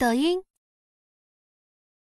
抖音